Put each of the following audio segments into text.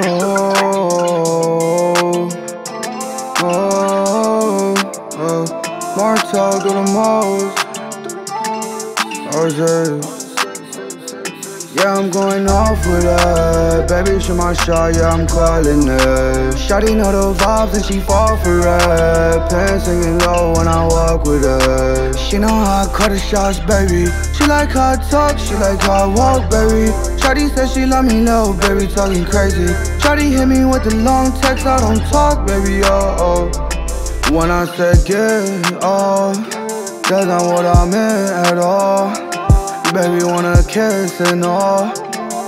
Oh, oh, oh. Martel do the most. Roses. Yeah, I'm going off with her. Baby, shoot my shot, yeah, I'm calling her. Shawty know the vibes and she fall for it. Pants singing low when I walk with her. She know how I cut the shots, baby. She like how I talk, she like how I walk, baby. Shawty said she love me low, baby, talking crazy. Shawty hit me with the long text, I don't talk, baby, oh, oh. When I said get off, that's not what I meant at all. Baby wanna kiss and all,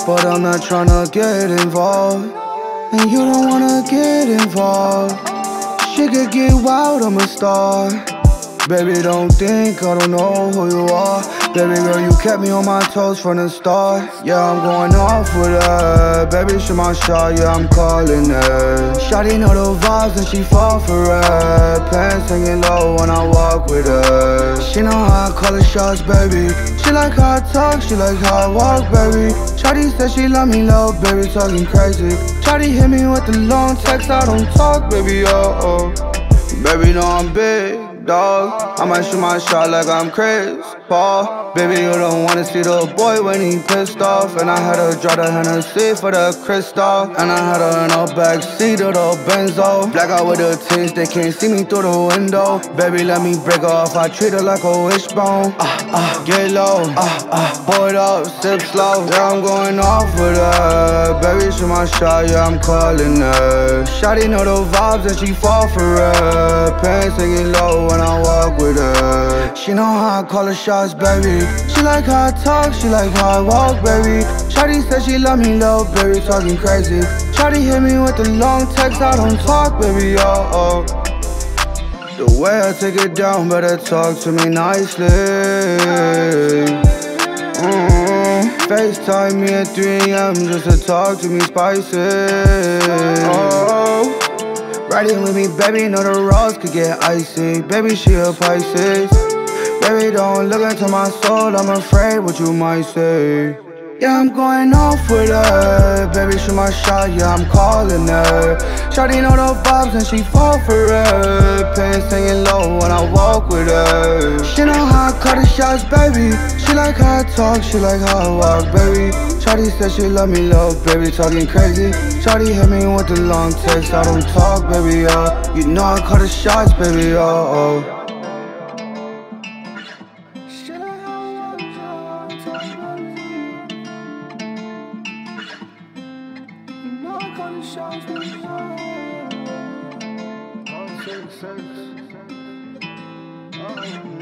but I'm not tryna get involved. And you don't wanna get involved. She could get wild, I'm a star. Baby, don't think I don't know who you are. Baby girl, you kept me on my toes from the start. Yeah, I'm going off with her. Baby, shoot my shot, yeah, I'm calling her. Shawty know the vibes and she fall for it. Pants hanging low when I walk with her. She know how I call the shots, baby. She like how I talk, she like how I walk, baby. Shawty said she love me low, baby, talking crazy. Shawty hit me with the long text, I don't talk, baby, oh, oh. Baby, know I'm big dog. I might shoot my shot like I'm Chris Paul. Baby, you don't wanna see the boy when he pissed off. And I had to draw the Hennessy for the Cristal. And I had her in the back seat of the Benzo. Black out with the tinge, they can't see me through the window. Baby, let me break off, I treat her like a wishbone. Ah, ah, get low, ah, ah, pour it up, sip slow. Yeah, I'm going off with her. Baby, shoot my shot, yeah, I'm calling her. Shawty know the vibes and she fall for it. Pants hanging low when I walk with her. She know how I call her shots, baby. She like how I talk, she like how I walk, baby. Shawty said she love me low, baby, talking crazy. Shawty hit me with the long text, I don't talk, baby, oh, oh. The way I take it down, better talk to me nicely. Mm, FaceTime me at 3 a.m. just to talk to me spicy. Oh, riding with me, baby, know the roads could get icy. Baby, she a Pisces. Baby, don't look into my soul, I'm afraid what you might say. Yeah, I'm going off with her. Baby, shoot my shot, yeah, I'm calling her. Shawty know the vibes and she fall for it. Pants singing low when I walk with her. She know how I cut the shots, baby. She like how I talk, she like how I walk, baby. Shawty said she love me low, baby, talking crazy. Shawty hit me with the long text, I don't talk, baby, oh. You know I cut the shots, baby, oh. Oh, Thank you.